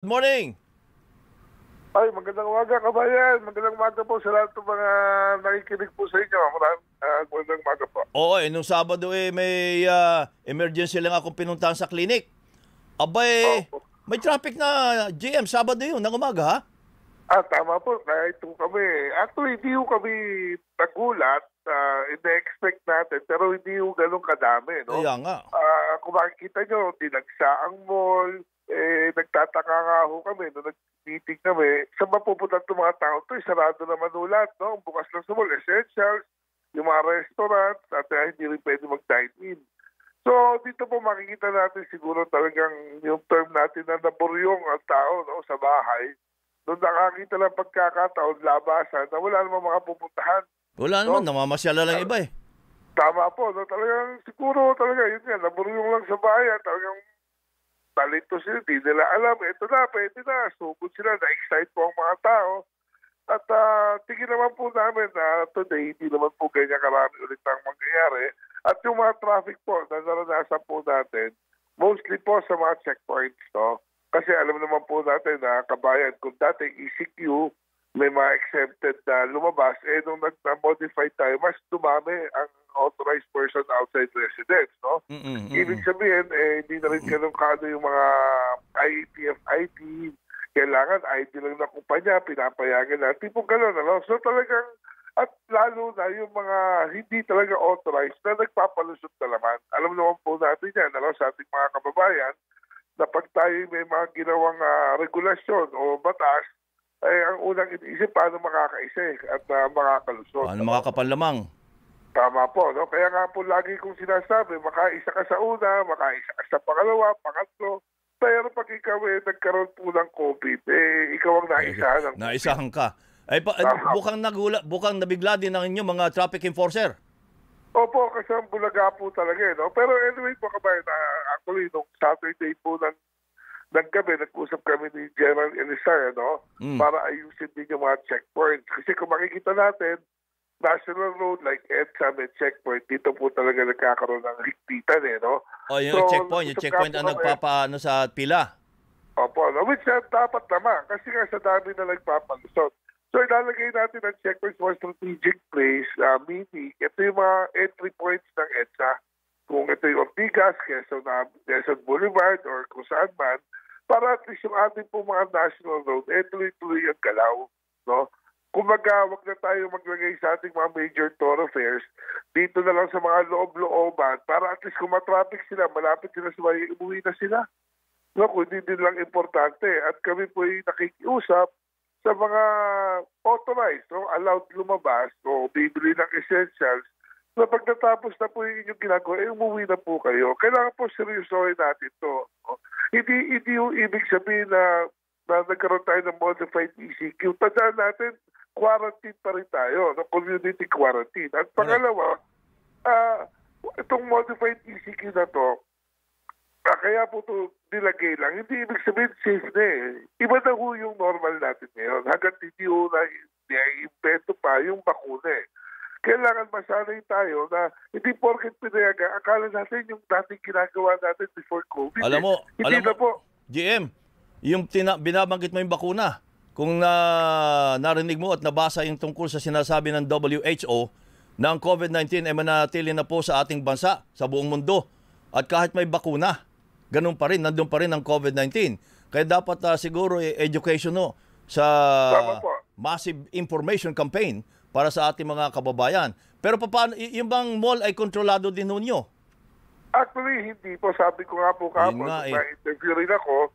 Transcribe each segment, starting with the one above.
Good morning. Ay, magandang umaga kabayan. Magandang umaga po sa lahat ng mga nakikinig po sa inyo. Maraming uh, magandang umaga po. Oo, eh, nung Sabado eh, may ah, emergency lang akong pinuntahan sa clinic. Abay, Opo. may traffic na GM, Sabado yun, ng umaga ha? Ah, tama po. Kahit po kami. Actually, hindi ko kami nagulat. Uh, Ina-expect natin. Pero hindi ko ganun kadami. No? Kaya nga. Ah, kung makikita nyo, dinagsa ang mall. Eh, nagtataka nga ho kami. Nung nag-meeting kami, saan ba pupunta itong mga tao to? Eh, sarado naman ulat. No? Ang Bukas lang sa mall. Essentials, yung mga restaurants, at uh, hindi rin pwede mag-dine in. So, dito po makikita natin siguro talagang yung term natin na naburyong ang tao no, sa bahay. Nung nakakita ng pagkakataon, labasan, na wala namang mga pupuntahan. Wala naman, namamasyala lang iba eh. Tama po, no? talagang siguro talaga yun nga, naburyong lang sa bayan, talagang talito sila, di nila alam, ito na, pwede na, sugod sila, na-excite po ang mga tao. At ah, tingin naman po namin na today, hindi naman po ganyan karami ulit ang mangyayari. At yung mga traffic po na naranasan po natin, mostly po sa mga checkpoints, no? Kasi alam naman po natin na kabayan, kung dati ECQ, may mga exempted na lumabas, eh nung nag-modify tayo, mas dumami ang authorized person outside residence, no? Mm-mm, Ibig mm-mm. sabihin, eh, hindi na rin ganun kado yung mga IATF ID. Kailangan ID lang na kumpanya, pinapayagan na. Tipong ganun, ano? So talagang, at lalo na yung mga hindi talaga authorized na nagpapalusot na naman. Alam naman po natin yan, ano, sa ating mga kababayan, na pag tayo may mga ginawang ah, regulasyon o batas, ay ang unang iniisip paano makakaisa eh, at uh, makakalusot. Paano makakapanlamang? Tama po, no? Kaya nga po lagi kong sinasabi, makaisa ka sa una, makaisa ka sa pangalawa, pangatlo. Pero pag ikaw eh, nagkaroon po ng COVID, eh, ikaw ang naisahan ng Naisahan ka. Ay, pa, Tama. bukang nagula, bukang nabigla din ng inyong mga traffic enforcer. Opo, kasi ang bulaga po talaga, eh, no? Pero anyway po kabayan, uh, actually, nung Saturday po ng, ng gabi, nag-usap kami ni General Elisar, no? Mm. Para ayusin din yung mga checkpoints. Kasi kung makikita natin, National Road like EDSA may checkpoint, dito po talaga nagkakaroon ng higpitan, eh, no? O yung So, checkpoint, yung checkpoint ang nagpapaano sa pila. Opo, no? which uh, dapat naman kasi nga sa dami na nagpapalusot. So ilalagay natin ang checkpoints for strategic place, uh, mini. Ito yung mga entry points ng EDSA. Kung ito yung Ortigas, Quezon, uh, Quezon Boulevard, or kung saan man, para at least yung ating po mga national road, eh tuloy-tuloy ang galaw. No? Kumaga, wag na tayo maglagay sa ating mga major thoroughfares dito na lang sa mga loob-looban para at least kung matraffic sila, malapit sila sa bahay, umuwi na sila. No, kundi din lang importante. At kami po ay nakikiusap sa mga authorized, no, allowed lumabas o bibili ng essentials na pagkatapos na po yung inyong ginagawa, eh, umuwi na po kayo. Kailangan po seryosohin natin to. no. Hindi, hindi yung ibig sabihin na, na nagkaroon tayo ng modified ECQ. Tandaan natin, quarantine pa rin tayo, no, community quarantine. At pangalawa, ah, itong modified ECQ na to, Ah, kaya po ito nilagay lang. Hindi ibig sabihin safe na eh. Iba na ho yung normal natin ngayon. Hanggat hindi ho na na-invento pa yung bakuna eh. Masanay tayo na hindi porket pinayaga, akala natin yung dating ginagawa natin before COVID. Alam mo, eh. alam mo, po. GM, yung tina, binabanggit mo yung bakuna, kung na, narinig mo at nabasa yung tungkol sa sinasabi ng WHO na ang COVID-19 ay manatili na po sa ating bansa, sa buong mundo. At kahit may bakuna, ganun pa rin, nandun pa rin ang COVID-19. Kaya dapat ah, siguro eh, education no, sa massive information campaign para sa ating mga kababayan. Pero paano, yung bang mall ay kontrolado din ninyo? Actually, hindi po. Sabi ko nga po kahapon, eh. na-interview rin ako,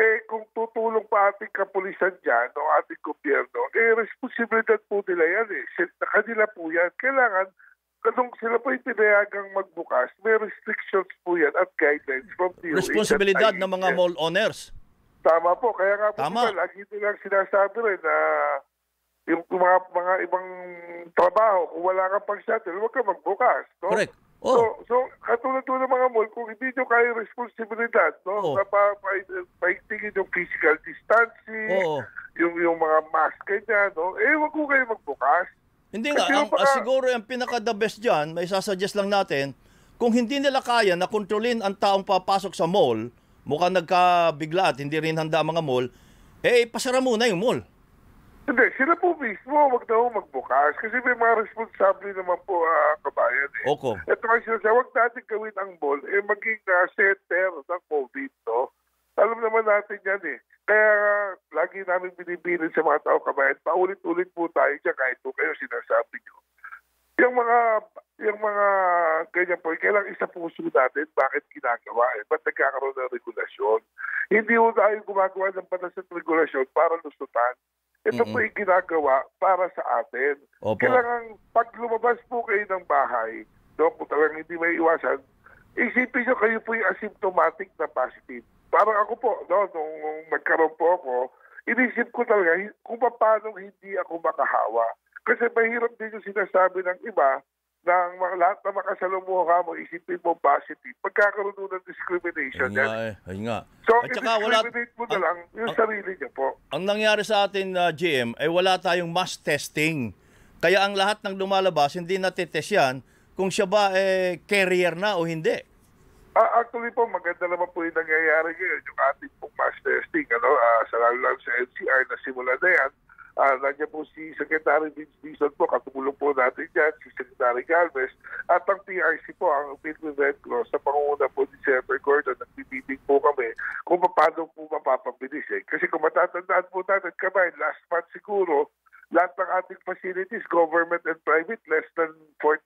eh kung tutulong pa ating kapulisan dyan o ating gobyerno, eh responsibilidad po nila yan eh. Kanila po yan. Kailangan, kung sila po pinayagang magbukas, may restrictions po yan at guidelines from DOH. at Responsibilidad ng mga mall owners. Tama po. Kaya nga po, Tama. diba, lagi nilang sinasabi rin na yung mga, mga ibang trabaho, kung wala kang pag-shuttle, huwag ka magbukas. No? Correct. So, Oh, so katulad po ng mga mall, kung hindi nyo kaya responsibilidad, no? Oo. Na pa, pa, paigtingin yung physical distancing, Oo. yung, yung mga mask kanya, no? Eh, wag ko kayo magbukas. Hindi nga, Kasi ang, yung baka- ang siguro ang pinaka the best dyan, may sasuggest lang natin, kung hindi nila kaya na kontrolin ang taong papasok sa mall, mukhang nagkabigla at hindi rin handa ang mga mall, eh pasara muna yung mall. Hindi, sila po mismo, wag na ho magbukas. Kasi may mga responsable naman po, ah, kabayan. Eh. Oko. Ito kasi sinasabi, huwag natin gawin ang mall, eh maging uh, center ng COVID, no? Alam naman natin yan eh. Kaya nga, lagi namin binibilin sa mga tao kabayan, paulit-ulit po tayo dyan kahit po kayo sinasabi nyo. Yung mga, yung mga ganyan po, kailang isa puso natin, bakit ginagawa eh? Ba't nagkakaroon ng regulasyon? Hindi po tayo gumagawa ng batas at regulasyon para lusutan. Ito po yung ginagawa para sa atin. Opo. Kailangan pag lumabas po kayo ng bahay, no, kung talagang hindi may iwasan, isipin nyo kayo po yung asymptomatic na positive. Parang ako po, no, nung, magkaroon po ako, inisip ko talaga kung paano hindi ako makahawa. Kasi mahirap din yung sinasabi ng iba ang mga lahat na makasalumuha mo, isipin mo positive. Pagkakaroon nun ng discrimination Ayun nga eh. Ayun nga. So, At saka wala, mo na ang- lang yung ang- sarili niyo po. ang nangyari sa atin, uh, GM, ay wala tayong mass testing. Kaya ang lahat ng lumalabas, hindi natetest yan kung siya ba eh, carrier na o hindi. Ah, actually po, maganda naman po yung nangyayari ngayon, yung ating pong mass testing, ano, ah, sa lalo lang sa NCR na simula na yan. Ah, nandiyan po si Secretary Vince Dizon po, katulong po natin dyan, si Secretary Galvez, at ang PRC po, ang Philippine Red Cross, sa pangunguna po ni Senator Gordon, nagbibiting po kami kung paano po mapapabilis eh. Kasi kung matatandaan po natin, kamay, last month siguro, lahat ng ating facilities, government and private, less than 4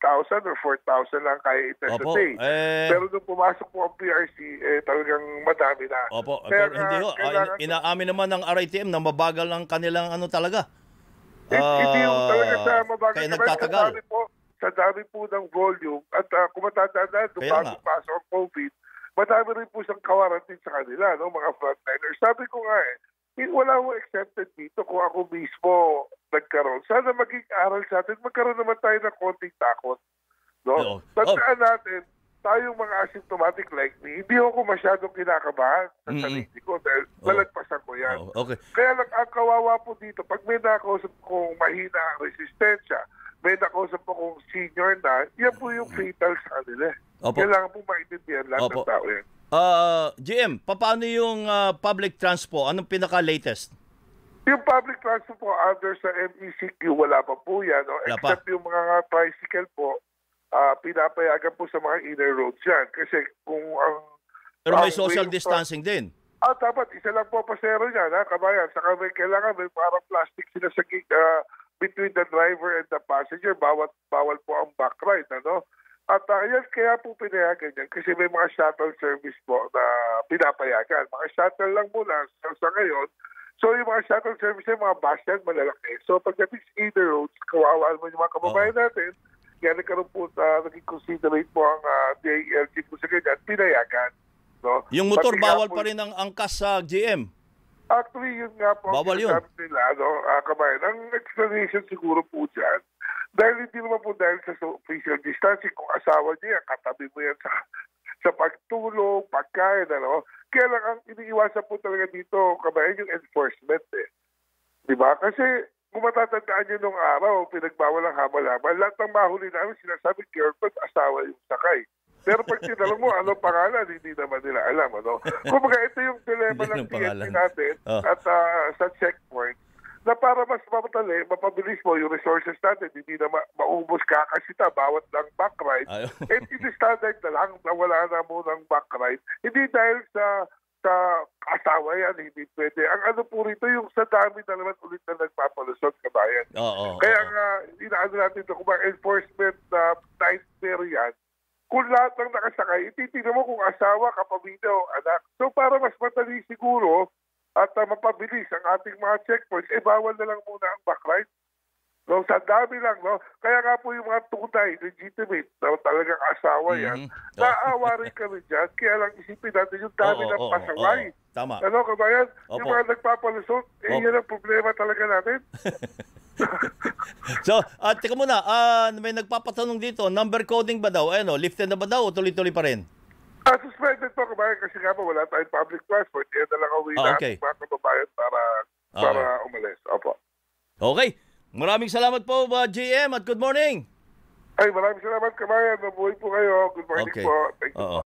3,000 or 4,000 lang kaya itest Opo. a day. Eh, Pero nung pumasok po ang PRC, eh, talagang madami na. Opo, Kaya pero hindi ho. Ah, kailangan- inaamin naman ng RITM na mabagal ang kanilang ano talaga. Eh, hindi yung Ah, talaga sa mabagal. Kaya nagtatagal. Sa dami po, sa dami po ng volume. At uh, kung matatandaan, nung Kaya bago nga. pasok ang COVID, madami rin po siyang kawarantin sa kanila, no, mga frontliners. Sabi ko nga eh, eh, wala mo accepted dito kung ako mismo nagkaroon. Sana maging aral sa atin, magkaroon naman tayo ng konting takot. No? Tandaan natin, tayong mga asymptomatic like me, hindi ako masyadong kinakabahan sa Mm-mm. sarili ko dahil Oo. nalagpasan ko yan. Oh, okay. Kaya lang ang kawawa po dito, pag may nakausap kong mahina ang resistensya, may nakausap kong senior na, yan po yung fatal sa kanila. Opo. Kailangan po maintindihan lahat Opo. ng tao yan. Ah, GM, paano yung ah, public transport? Anong pinaka-latest? Yung public transport po under sa MECQ, wala pa po yan. No? Wala pa. Except yung mga tricycle po, ah, pinapayagan po sa mga inner roads yan. Kasi kung ang... Pero may ang social way of- distancing din. Ah, dapat isa lang po pasero niya, ha, kabayan. Saka may kailangan may parang plastic sila sa gig- ah, between the driver and the passenger. Bawat, bawal po ang back ride, ano? At uh, yan, kaya po pinayagan yan kasi may mga shuttle service po na pinapayagan. Mga shuttle lang muna sa, sa ngayon. So yung mga shuttle service, yung mga bus yan, malalaki. So pagdating sa either roads, kawawa naman yung mga kababayan natin. Kaya nagkaroon po, uh, naging considerate po ang uh, DILG po sa ganyan, pinayagan. No? Yung motor Pati bawal po- pa rin ang angkas sa GM. Actually, yun nga po ang Bawal yun. sinasabi nila, ano, ah, kabayan. Ang explanation siguro po dyan, dahil hindi naman po dahil sa social distancing, kung asawa niya, katabi mo yan sa, sa pagtulog, pagkain, ano. Kaya lang ang iniiwasan po talaga dito, kabayan, yung enforcement eh. Di ba? Kasi kung matatandaan nyo nung araw, pinagbawal ang habal-habal, lahat ng mahuli namin sinasabi, girlfriend, asawa yung sakay. Pero pag tinanong mo, ano pangalan, hindi naman nila alam. Ano? Kumbaga, ito yung dilemma ng. PNP natin Oh. at ah, sa checkpoint na para mas mapadali, mapabilis mo yung resources natin, hindi na ma- maubos kakasita bawat lang back ride. Ayaw. Eh, ini-standard na lang na wala na mo ng back ride. Hindi dahil sa sa asawa yan, hindi pwede. Ang ano po rito, yung sa dami na naman ulit na nagpapalusot, kabayan. Oo. Kaya nga, inaano natin ito, kung mga enforcement na nightmare yan, kung lahat ng nakasakay, ititignan mo kung asawa, kapamilya o anak. So para mas madali siguro at uh, mapabilis ang ating mga checkpoints, eh bawal na lang muna ang backride. No, sa dami lang, no? Kaya nga po yung mga tunay, legitimate, na talagang asawa yan, Mhm. Oo. naawa rin kami dyan. Kaya lang isipin natin yung dami Oo, ng pasaway. oo. Tama. Ano, kabayan? Yung Opo. mga nagpapalusot, eh Opo. yan ang problema talaga natin. So, at teka muna, ah, may nagpapatanong dito, number coding ba daw? Ano, lifted na ba daw o tuloy-tuloy pa rin? Ah, suspended po kabayan kasi nga po wala tayong public transport. Kaya na lang uwi Ah, na okay. ating mga kababayan para, para umalis. Opo. Okay. Maraming salamat po, uh, GM, at good morning. Ay, maraming salamat kabayan. Mabuhay po kayo. Good morning Okay. po. Thank you Oo.